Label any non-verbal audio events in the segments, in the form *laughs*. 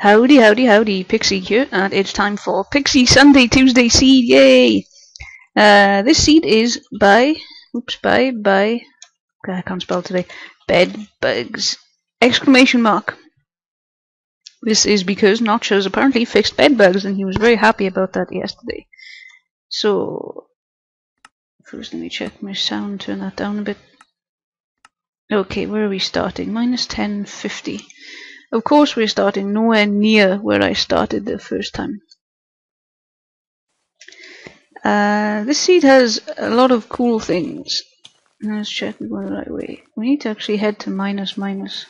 Howdy, howdy, howdy, Pixie here, and it's time for Pixie Sunday Tuesday seed, yay! Uh, this seed is by, oops, by, by, I can't spell today, bed bugs, exclamation mark. This is because Notch has apparently fixed bed bugs, and he was very happy about that yesterday. So, first let me check my sound, turn that down a bit. Okay, where are we starting? Minus 1050. Of course we're starting nowhere near where I started the first time. Uh, this seed has a lot of cool things. Let's check we're go the right way. We need to actually head to minus minus.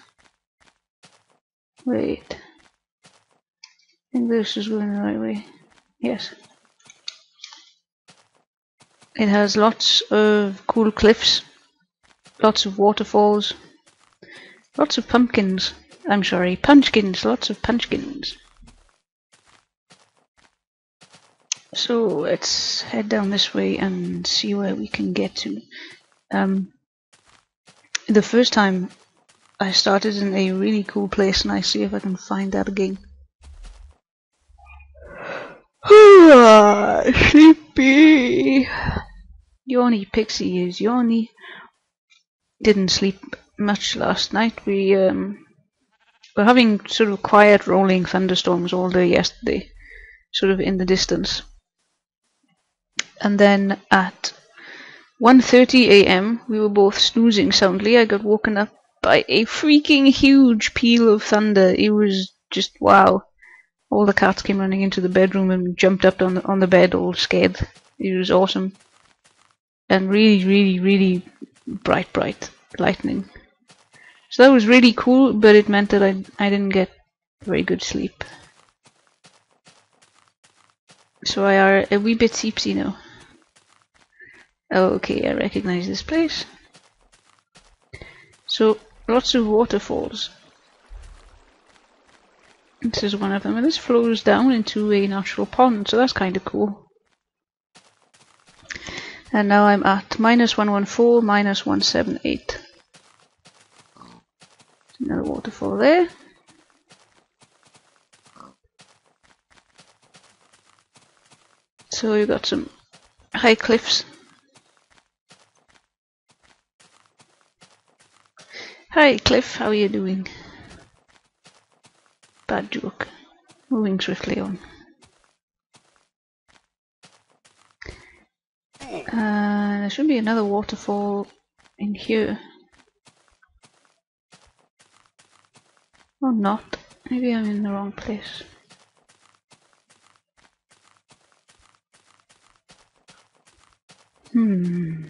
Wait. I think this is going the right way. Yes. It has lots of cool cliffs, lots of waterfalls, lots of pumpkins. I'm sorry, punchkins, lots of punchkins. So let's head down this way and see where we can get to. Um, the first time I started in a really cool place and I see if I can find that again. *sighs* Sleepy. Yawny Pixie is yawny. Didn't sleep much last night. We um, were having sort of quiet rolling thunderstorms all day yesterday, sort of in the distance. And then at 1.30 a.m. we were both snoozing soundly. I got woken up by a freaking huge peal of thunder. It was just wow. All the cats came running into the bedroom and jumped up on the, on the bed all scared. It was awesome. And really, really, really bright, bright lightning. So that was really cool, but it meant that I, I didn't get very good sleep. So I are a wee bit tipsy now. Oh, okay, I recognize this place. So, lots of waterfalls. This is one of them, and this flows down into a natural pond, so that's kind of cool. And now I'm at minus 114, minus 178. Another waterfall there. So you got some high cliffs. Hi Cliff, how are you doing? Bad joke. Moving swiftly on. Uh, there should be another waterfall in here. Or not. Maybe I'm in the wrong place. Hmm.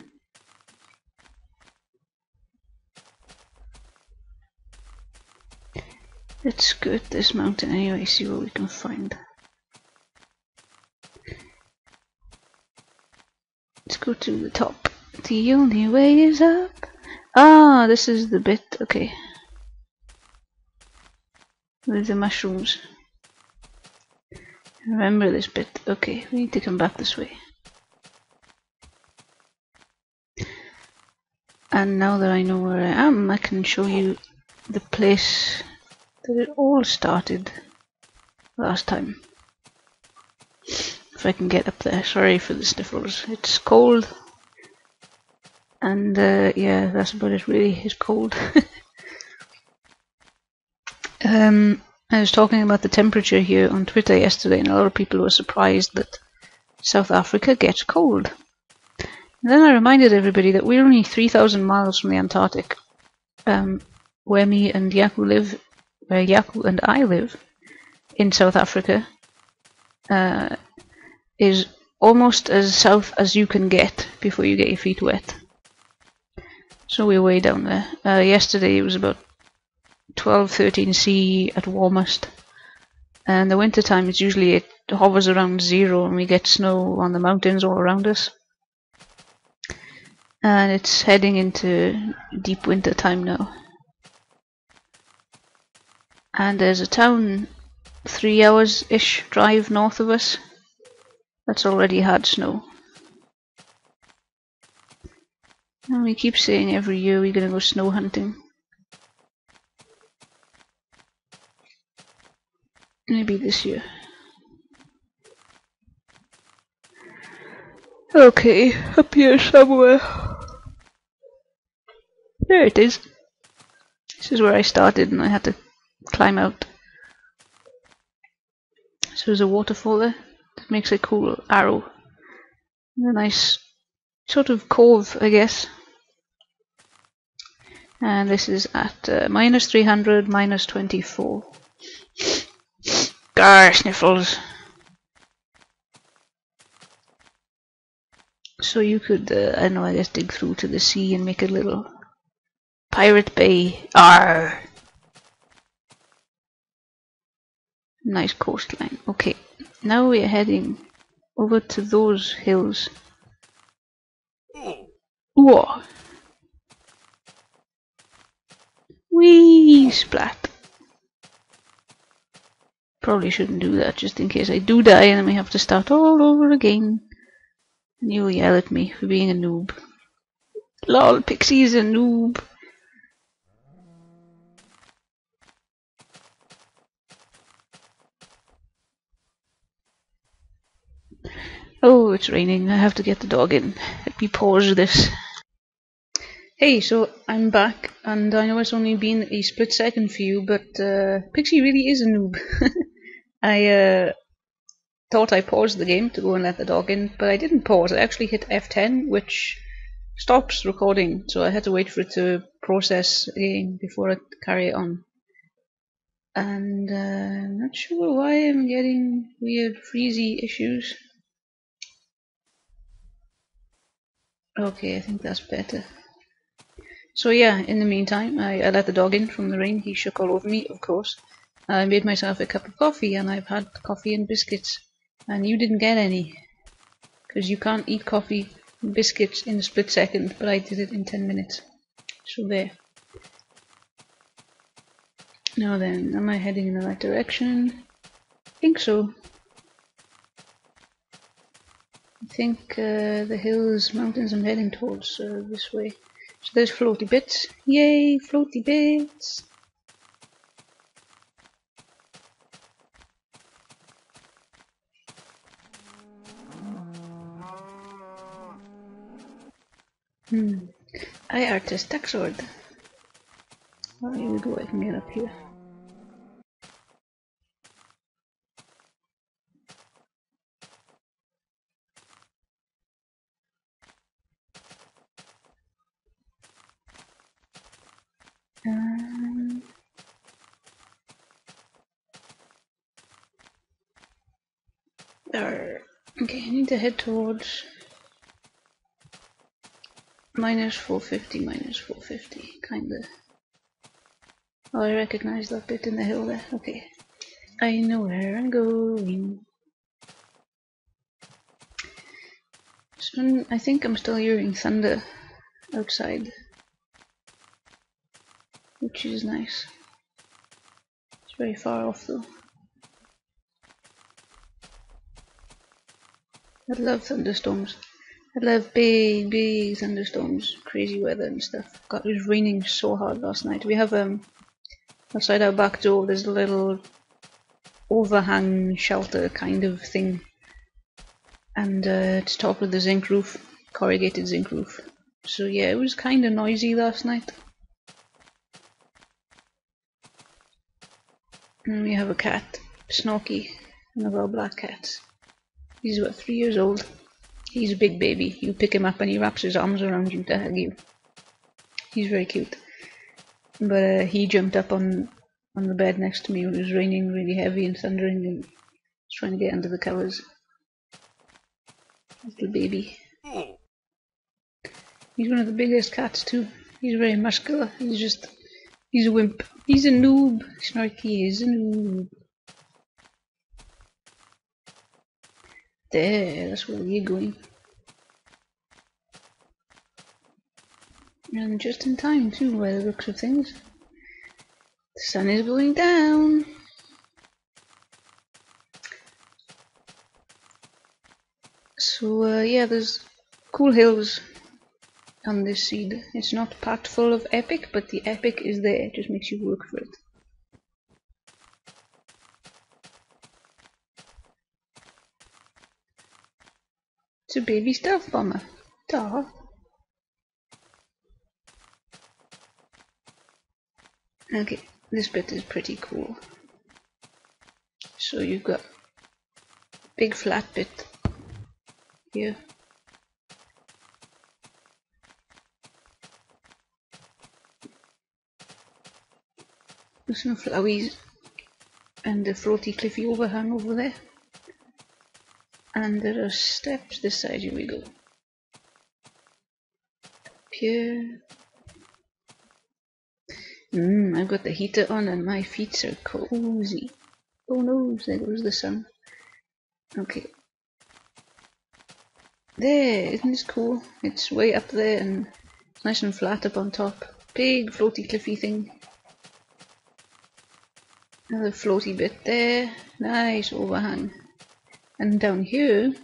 Let's skirt this mountain anyway, see what we can find. Let's go to the top. The only way is up. Ah, this is the bit, okay. With the mushrooms. Remember this bit. Okay, we need to come back this way. And now that I know where I am, I can show you the place that it all started last time. If I can get up there. Sorry for the sniffles. It's cold. And uh, yeah, that's about it really. It's cold. *laughs* um, I was talking about the temperature here on Twitter yesterday and a lot of people were surprised that South Africa gets cold. And then I reminded everybody that we're only 3,000 miles from the Antarctic, um, where me and Yaku live where Yaku and I live in South Africa uh, is almost as south as you can get before you get your feet wet. So we're way down there. Uh, yesterday it was about 12, 13 C at warmest. And the winter time it's usually it hovers around zero and we get snow on the mountains all around us. And it's heading into deep winter time now and there's a town three hours ish drive north of us that's already had snow. And we keep saying every year we're gonna go snow hunting. Maybe Okay, up here somewhere. There it is. This is where I started and I had to climb out. So there's a waterfall there. That makes a cool arrow. And a nice sort of cove, I guess. And this is at uh, minus 300, minus 24. Gar sniffles. So you could, uh, I know, I guess dig through to the sea and make a little pirate bay. Arr! Nice coastline. Okay, now we are heading over to those hills. Whoa! Wee splat. Probably shouldn't do that just in case I do die and then we have to start all over again. And you'll yell at me for being a noob. Lol, Pixie's a noob. Oh, it's raining. I have to get the dog in. Let me pause this. Hey, so I'm back, and I know it's only been a split second for you, but uh, Pixie really is a noob. *laughs* I uh, thought I paused the game to go and let the dog in, but I didn't pause. I actually hit F10, which stops recording, so I had to wait for it to process again before I carry on. And uh, I'm not sure why I'm getting weird freezy issues. Okay, I think that's better. So yeah, in the meantime, I, I let the dog in from the rain. He shook all over me, of course. I made myself a cup of coffee, and I've had coffee and biscuits. And you didn't get any. Because you can't eat coffee and biscuits in a split second, but I did it in 10 minutes. So there. Now then, am I heading in the right direction? I think so. I think uh, the hills, mountains I'm heading towards uh, this way. So there's floaty bits. Yay, floaty bits! Hmm. I artist sword. Well, here we go, I can get up here. Um, there. Okay, I need to head towards minus 450, minus 450, kinda. Oh, I recognize that bit in the hill there. Okay. I know where I'm going. I think I'm still hearing thunder outside which is nice. It's very far off though. I love thunderstorms. I love big, big thunderstorms, crazy weather and stuff. God, it was raining so hard last night. We have um outside our back door. There's a little overhang shelter kind of thing, and uh, it's topped with a zinc roof, corrugated zinc roof. So yeah, it was kind of noisy last night. And we have a cat, Snorky, one of our black cats. He's about three years old. He's a big baby. You pick him up and he wraps his arms around you to hug you. He's very cute. But uh, he jumped up on on the bed next to me it was raining really heavy and thundering and trying to get under the covers. Little baby. He's one of the biggest cats too. He's very muscular. He's just He's a wimp. He's a noob. Snarky is a noob. There, that's where we're going. And just in time too, by the looks of things. The sun is going down. So uh, yeah, there's cool hills on this seed. It's not packed full of epic, but the epic is there. It just makes you work for it. It's a baby stealth bomber. Duh. Okay, this bit is pretty cool. So you've got big flat bit here. There's some flowies oh, and the floaty cliffy overhang over there. And there are steps this side, here we go. Up here. Mmm, I've got the heater on and my feet are cozy. Oh no, there goes the sun. Okay. There, isn't this cool? It's way up there and nice and flat up on top. Big floaty cliffy thing. Another floaty bit there. Nice overhang. And down here,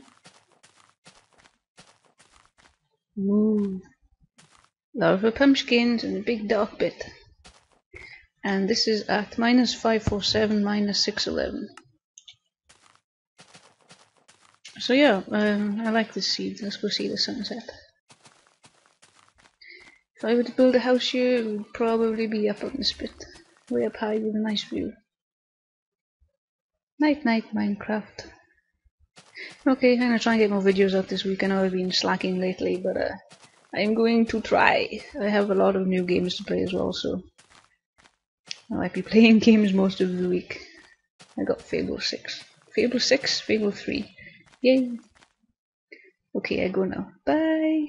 ooh, lava pumpkins and a big dark bit. And this is at minus 547, minus 611. So yeah, um, I like this seed. Let's go see the sunset. If I were to build a house here, it would probably be up on this bit. Way up high with a nice view. Night night Minecraft. Okay, I'm gonna try and get more videos out this week. I know I've been slacking lately, but uh, I'm going to try. I have a lot of new games to play as well, so I might be *laughs* playing games most of the week. I got Fable 6. Fable 6? Fable 3. Yay! Okay, I go now. Bye!